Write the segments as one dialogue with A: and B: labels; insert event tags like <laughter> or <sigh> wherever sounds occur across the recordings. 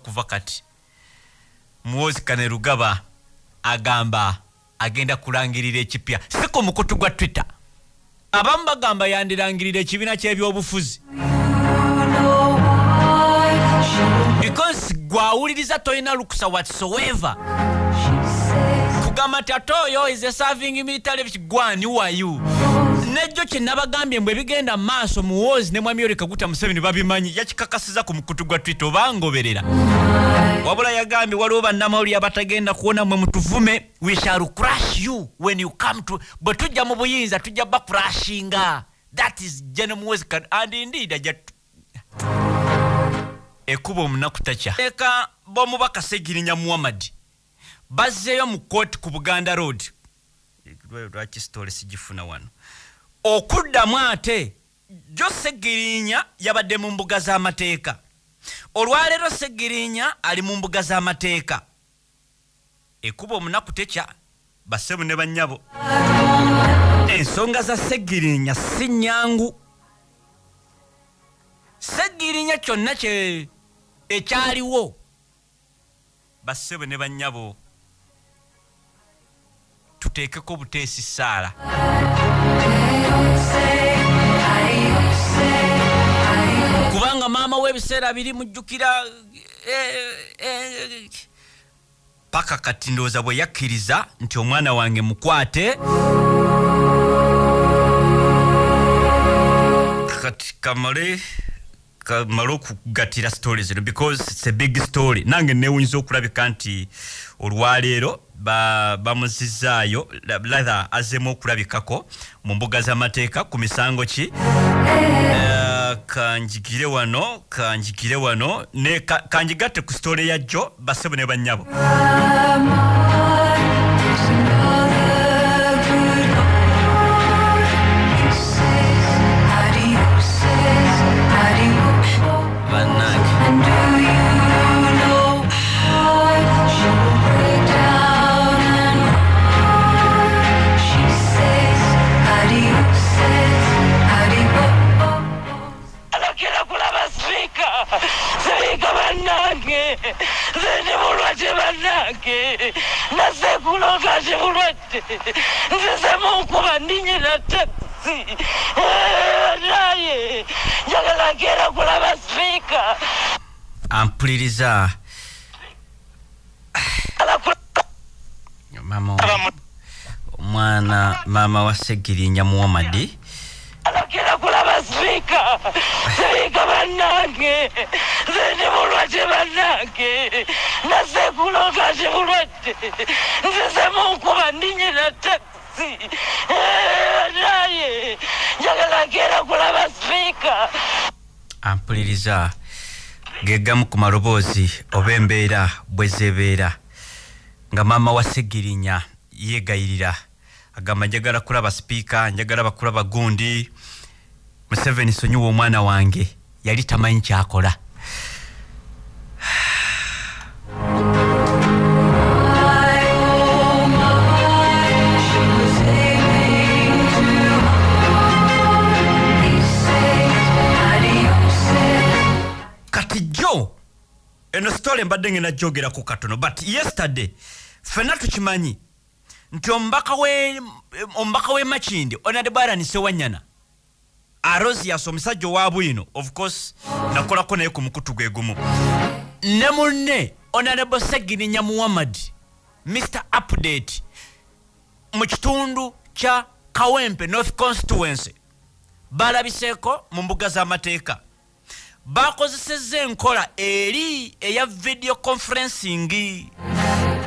A: okuva kati. Muwozi kane rugaba agamba agenda kulangirira ekipya. Si ku mukutu gwa twitter. Abamu bagamba yandirangirira ekibiina ky'ebyobufuzi. Because gwawuliriza tolina lukusa whatsoever. Kugamba nti ate oyo is a serving military gwani wayu nejjo kyenabagambye mbwe ebigenda mu maaso muwoozi ne mwami yoreka guta museveni babimanyi yakikakasiza ku mukutu gwa twitter obangoberera. Wabula yagambye waliwo bannamawulire abatagenda kuwona mwe mutuvume we shall crash you when you come to bwe tujja mu buyinza tujja bakurashinga that is general muwoozi Kan- and indeed ajja ekuba omunaku takya. Eka bomubaka segirinya muhammadi bazzeeyo mu kooti ku buganda road. Lwaki sitole sigifuna wano okuddamu ate. Jo segirinya yabadde mu mbuga z'amateeka. Olwaleero segirinya ali mu mbuga z'amateeka. Ekuba omunaku tekya bassemu ne bannyabo ensonga za segirinya si nnyangu. Segirinya kyonna kye ekyaliwo bassebo ne bannyabo tuteekeko buteesi saala w'ebiseera biri mujjukira eh, eh, paka kati ndowooza bwe yakkiriza nti omwana wange mukwate. Kati kamale kamale okugatira story zino because its a big story. Nange newuyinza okulabika nti olwaleero ba- bamuzizaayo lather azemu okulabikako mu mbuga z'amateeka ku misango ki? Eh, kanjigire wano kanjigire wano. Ne kanjigate ku story ya jjo basebo ne bannyabo bannange
B: nze mulwadde bannange nasekuloga ti mulwadde nzize munkuba ndinyina takisi naye njagala gera kulaba sipiika
A: ampuliriza mama omwana maama wa segirinya muhamadi
B: alagera kulaba sipiika sipiika bannange! Nze ndi mulwadde bannange nasekuloga ti mulwadde nzize munkuba ndinyina takisi naye njagala gera kulaba sipiika
A: ampuliriza gegamu ku maloboozi oba embeera bwe zebeera. Nga maama wa segirinya yeegayirira agamba njagala kulaba sipiika njagala bakulaba gundi museveni sonyiwa omwana wange yali tamanyi kyakola. Kati jjo eno sitole mbadde ngenda gyogerako katono but yesterday fenna tukimanyi nti omubaka we- omubaka w'emakindi onadebwarani sewanyana arosias omusajja owa bwino of course nakolako naye ku mukutu gwe gumu. Ne munne onadebo segirinya muhammad mr update mu kitundu kya kawempe north constituency balabiseeko mu mbuga z'amateeka. Bakozesezza enkola eri eya video conferencing.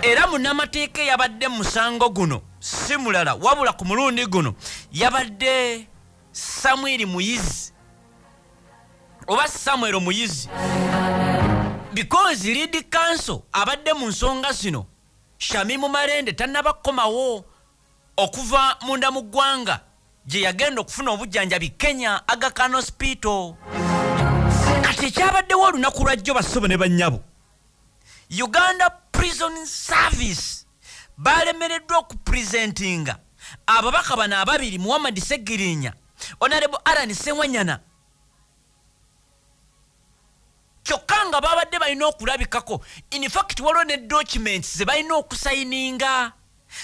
A: Era munnamateeka eyabadde mu musango guno si mulala wabula ku mulundi guno yabadde samwiri muyizi. Oba samuel muyizi. Because lead council abadde mu nsonga zino shamimu malende tannabakomawo okuva munda mu ggwanga gye yagenda okufuna obujjanjabi kenya agakano hospital kati ekyabaddewo olunaku lwajjo basobo ne bannyabo uganda prison service balemereddwa okupuresentinga ababaka bano ababiri muhammad segirinya onarebo aran sewanyana kyokka nga babadde balina okulabikako infact waliwo ne documents ze balina okusayininga.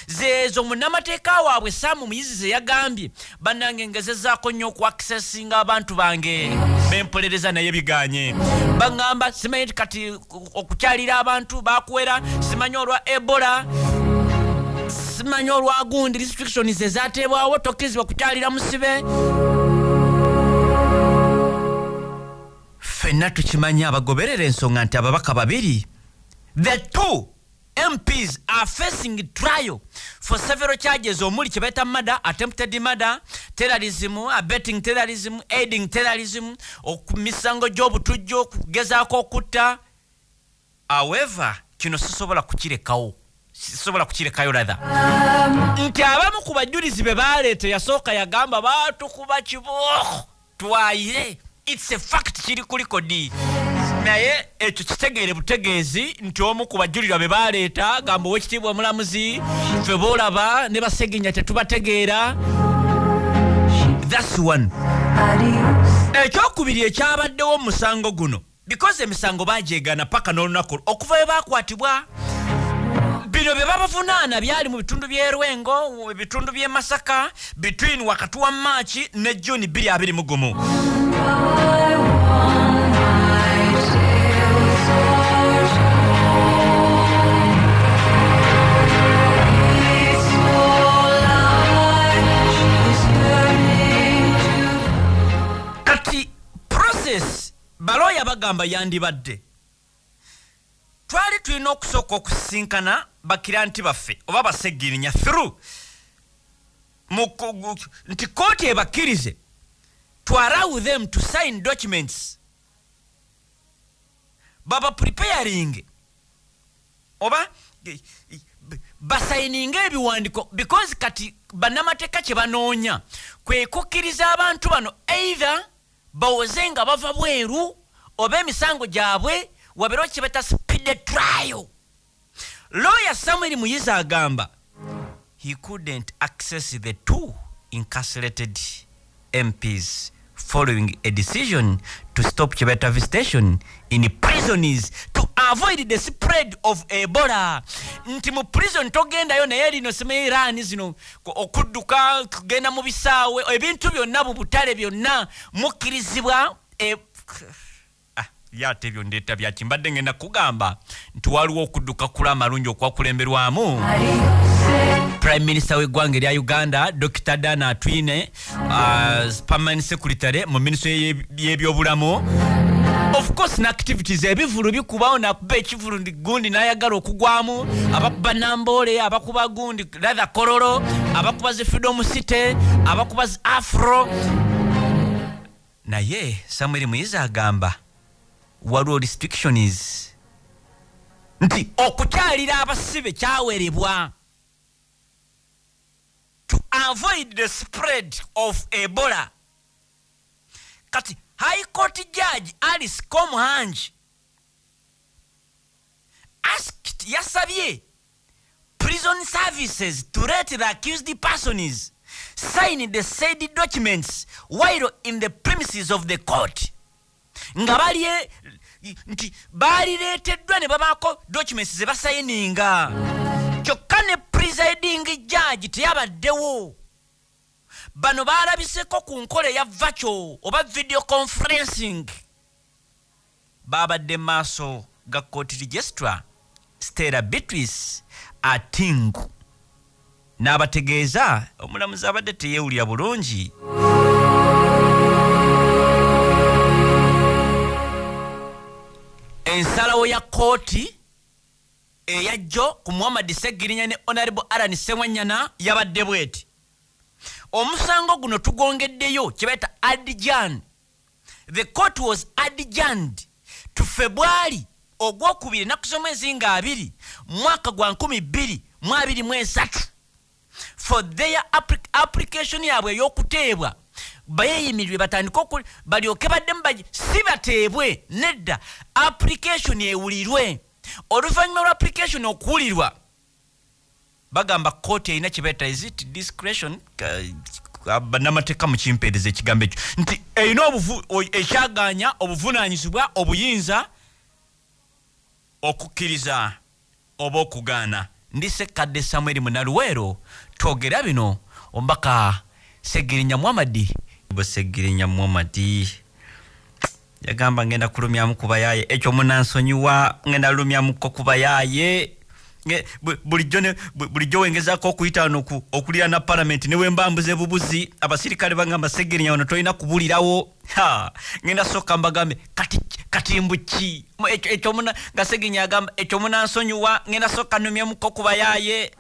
A: Zeezo munnamateeka waabwe saamu muyizi ze yagambye bannange ngezezaako nnyo okuakisesinga abantu bange. Bempolereza naye biganye. Baŋŋamba simanyi kati okukyalira abantu bakuwera simanyi olwa ebola simanyi olwa gundi restrictions ezateebwawo tokkirizibwa kukyalira musibe? Ffenna tukimanyi abagoberera ensonga nti ababaka babiri. The two mps are facing trial for several charges. Omuli kye baita murder attempted murder terrorism abetting terrorism aiding terrorism okumisango gy'obutujjo okugezaako okutta. However kino sisobola kukirekawo sisobola kukirekayo rather. Nti abamu ku bajulizi be baleeta yasooka yagamba baatukuba kibooko twayire its a fact kiri ku likodi naye ekyo kitegeere butegeezi nti omu ku bajulirwa be baleeta gamba owekitiibwa omulamuzi ffe boolaba ne baseginya tetubategeera. Thats one. Ekyokubiri ekyabaddewo mu musango guno because emisango bagyegana paka n'olunaku okuva we bakwatibwa bino bye babavunaana byali mu bitundu by'e rwengo mu bitundu by'e masaka between wakati wa maaki ne juni 221 kati process balooya bagamba yandibadde twali tulina okusooka okusisinkana bakiranti baffe oba basegirinya through nti kooti ebakkirize to allow them to sign documents. Baba preparing. Oba eh, eh, basayininga ebiwandiko because kati bannamateeka kye banoonya kwe kukkiriza abantu bano either bawoze nga bava bweru oba emisango gyabwe wabeerewo kye bata speed trial lawyer samuel muyizi agamba he couldn't access the two incarcerated MPs following a decision to stop Chibeta visitation in prisons to avoid the spread of Ebola. Nti mu prison togendayo naye lino simanyi Iran zino ku- okudduka kugenda mu bisaawe ebintu byonna mu butale byonna mukkirizibwa e- Ah, ye ate ebyo ndeeta byaki. Mbadde ngenda kugamba nti waliwo okudduka kula amalungi okwakulemberwamu. Prime minister w'eggwanga erya uganda dr. Dana atwine uh, permanent secretary mu ministry y'e- y'ebyobulamu. Of course ne activities ebivulu bikubawo nakuba ekivulu ndi gundi nayagala okugwamu. Abakuba namboole abakuba gundi rather kororo abakuba zi freedom city abakuba zi afro. Naye samuel muyizi agamba waliwo restrictions nti okukyalira abasibe kyawerebwa to avoid the spread of ebola. Kati high court judge alice comhange asked yasabye prison services to let the accused persons sign the said documents while in the premises of the court. Nga bali nti baalireeteddwa ne babaako documents ze basayininga. Kyokka ne presiding judge teyabaddewo. Bano baalabiseko ku nkola eya vacho oba video conferencing. Baabadde maaso ga court registra stera beatrice atingu. N'abategeeza omulamuzi abadde teyeewulira bulungi ensalawo ya kooti eya jjo ku muhammad segirinya ne honorable alan sewanyana yabadde bweti. Omusango guno tugongeddeyo kyebaita adjan the court was adjourned to february ogwokubiri ennaku z'omwezi nga abiri mwaka gwa 2023 for their appli- application yaabwe ey'okuteebwa bayeyimirirwe batandike oku balyoke baddemu si bateebwe nedda. Application ewulirwe. Oluvannyuma lwa application okuwulirwa bagamba kooti erina kyebeeta isit discretion? Ka- ka- bannamateeka mu kimpeereza ekigambo ekyo. Nti erina ekyaganya obuvunaanyizibwa obuyinza okukkiriza oba okugaana. Ndi sekkadde samweri munaluweero twogera bino. Omubaka segirinya muhamadi bwe segirinya muhamadi yagamba ngenda kulumyamu kubayaaye ekyo munansonyiwa ngenda lumyamuko kubayaaye Nge- bu- bulijjo wengezako okuyita ku- okulira na palamenti newembambuza ebubuzi abasirikale bagamba segerinya wano tolina kubulirawo. Ngenda soka mbagambe kati katimbu ki Mu- ekyo- ekyo muna- nga segerinya agamba ekyo munansonyiwa ngenda soka numyemuko kubayaaye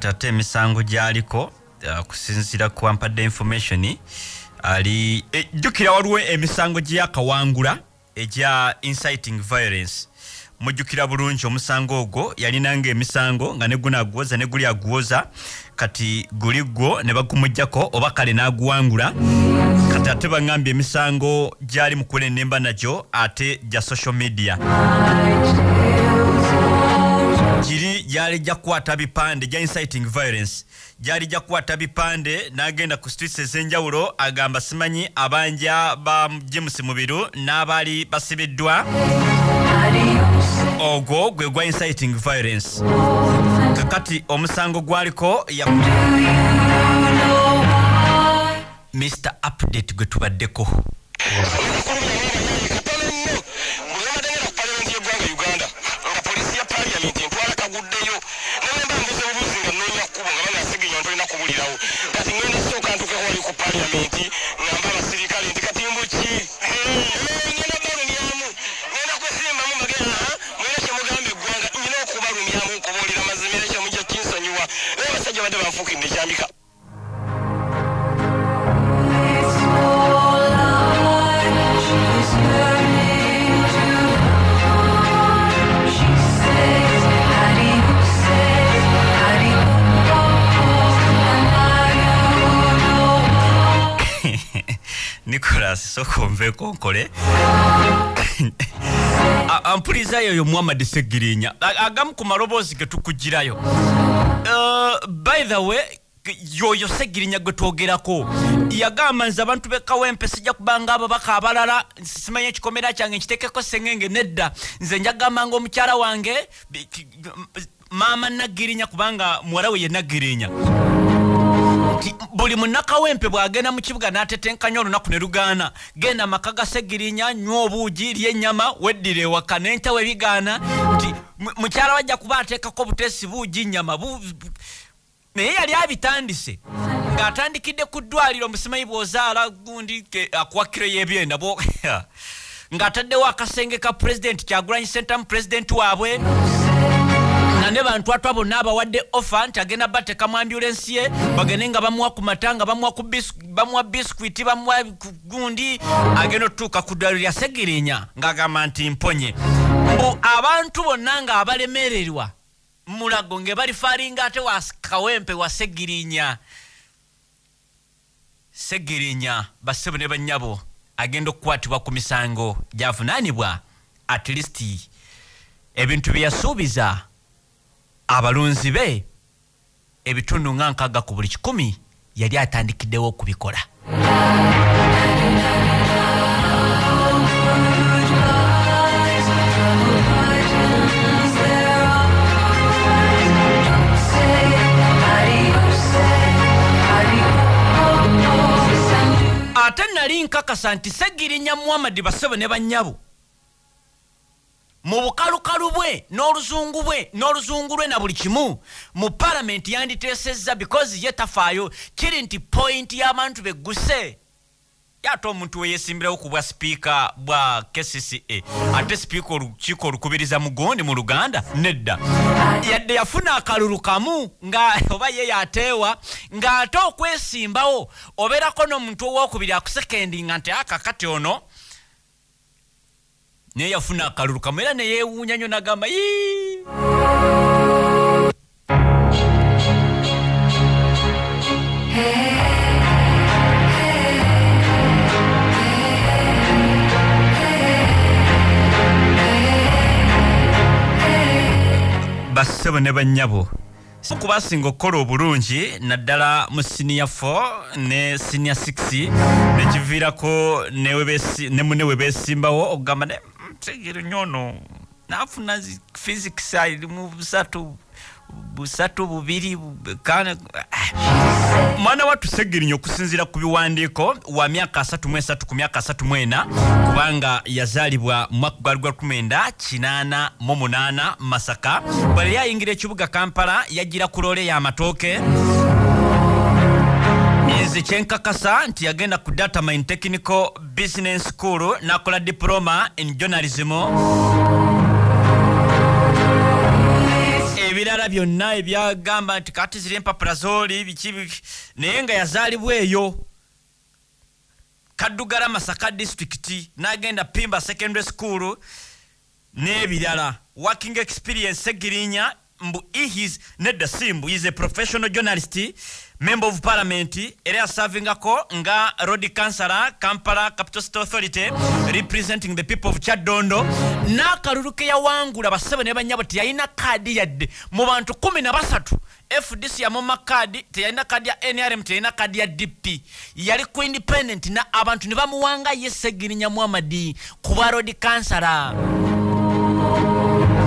A: kati ate emisango gyaliko uh, kusinzira ku ampadde information ali eh, jjukira waliwo emisango gyeyakawangula egya inciting violence. Mujjukira bulungi omusango ogwo yalinanga emisango nga neguna aguwoza neguli aguwoza kati guli gwo ne bagumugjako oba kale n'aguwangula. Kati ate baŋŋambye emisango gyali mukola ennemba nagyo ate gya social media giri gyali jja kukwata bipande gya inciting violence. Gyali jja kukwata bipande n'agenda ku streets ez'enjawulo agamba simanyi abanja ba james mubiru n'abaali basibiddwa. Ogwo gwe gwa inciting violence. Kakati omusango gwaliko ya mr update gwe tubaddeko Ayomidi soka onveeko nkole A- ampuliriza yoyo muhammad segirinya. Agamu ku maloboozi ge tukugirayo. Uh, by the way yoyo segirinya gwe twogerako. Yagamba nze abantu bekawempe sijja kubanga ababaka abalala simanyi ekikomera kyange nkitekeko sengenge nedda. Nze njagamba nga omukyala wange maama nagirinya kubanga muwala we ye nagirinya nti buli munakawempe bw'agenda mu kibuga n'atetenkanya olunaku ne lugaana. Genda amaka ga segirinya nywa obuugi lyenyama weddira ewaka. N'entawe bigaana nti mu- mukyala wajja kuba ateekako buteesi buugi nyama bu- bu- naye yali abitandise. Ng'atandikidde ku ddwaliro musimanyi bw'ozaala gundi akuwakiro y'ebyenda <laughs> ng'ataddewo akasenge ka pulezidenti kyagulanyi sentamu pulezidenti waabwe nga ne bantwatwa bonna abawadde offer nti agenda bateka mu ambulensi ye bagende nga bamuwa ku mata nga bamuwa biskwiti bamuwa gundi agenda otutuuka ku ddwaliro lya segirinya ng'agamba nti mponye. Mbu abantu bonna nga abalemererwa mulago nge balifaalinga ate wa kawempe wa segirinya. Segirinya bassebo ne bannyabo agenda okukwatibwa ku misango gyavunaanibwa at least ebintu bye yasuubiza abalunzi be ebitundu nga nkaaga ku buli kikumi yali atandikiddewo okubikola. Ate nali nkakasa nti segirinya muhamadi basebo ne bannyabo mu bukalukalu bwe n'oluzungu bwe n'oluzungu lwe na buli kimu mu palamenti yanditeesezza because ye tafaayo kiri nti pointi y'abantu begguse ye ate omuntu weyesimbirawo ku bwa sipiika bwa kcca ate sipiika olukiiko olukubiriza mugundi mu luganda? Nedda. Yadde yafuna akalulu kamu nga oba ye yateewa ng'ate okwesimbawo obeerako n'omuntu owokubiri akusekendinga nti akakati ono naye yafuna akalulu kamu era neyeewuunya nnyo nagamba "Yii." bassebo ne bannyabo kubasinga okukola obulungi naddala mu sinia 4 ne sinia 6 nekiviirako ne mune we besimbawo okugamba ne tegere nnyo ono nafuna zi- physics alimu busatu busatu bubiri bu- kane ah. mwana wattu segirinya okusinziira ku biwandiiko wa myaka 33 ku myaka 34 kubanga yazaalibwa mu mwaka gwali gwa 1988 masaka. Bwe yali ayingira ekibuga kampala yajjira ku loole y'amatooke nze kyenkakasa nti yagenda ku data mine technical business school n'akola diploma in journalism. Ebirala byonna ebyagamba nti kati ziri empapula zooli biki biki naye nga yazaalibwa eyo. Kaddugala masaka district n'agenda pimba secondary school n'ebirala. Working experience segirinya mbu ihis nedda simbu is a professional journalist member of parliament era yasavingako nga road councilor kampala capital city authority representing the people of kyadondo n'akalulu ke yawangula basebe ne banyabo teyalina kaadi yadde mu bantu 13 fdc yamuma kaadi teyalina kaadi ya nrm teyalina kaadi ya dp yali ku independent na abantu ne bamuwanga ye segirinya muhamadi kuba road councilor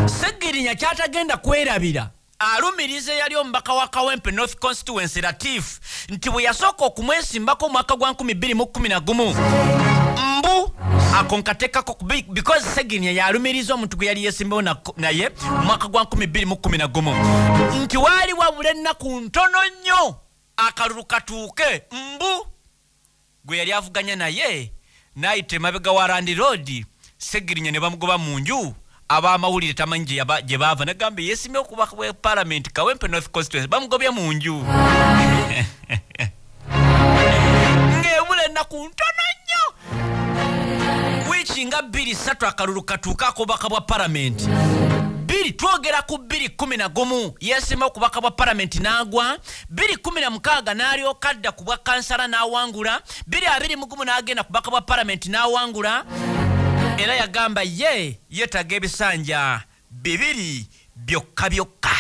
A: segirinya kyatagenda kwerabira alumiriza eyali omubaka wa kawempe north constituency latif nti bwe yasooka okumwesimbako omwaka gwa 2011 mbu ako nkateekako because segirinya yalumiriza omuntu gwe yali yesimbawo nako- naye mu mwaka gwa 2011 nti waali wabula ennaku ntono nnyo akalulu katuuke mbu gwe yali avuganya naye n'ayita emabega wa randi road. Segirinya ne bamugoba mu nju abamawulire tamanyi gye baava nagamba yesimye okuba bwe parliament kawempe north constituency bamugobye mu nju. <laughs> Ng'ebula ennaku ntono nnyo. Wiiki nga bbiri ssatu akalulu katuuka akobaka bwa palamenti bbiri twogera ku bbiri kumi na gumu. Yeesima okubaka bwa palamenti n'agwa. Bbiri kumi na mukaaga n'alyoka adda ku bwa kansala n'awangula. Bbiri abiri mu gumu n'agenda ku bubaka bwa palamenti n'awangula era yagamba ye yeetaga ebisanja bibiri byokka byokka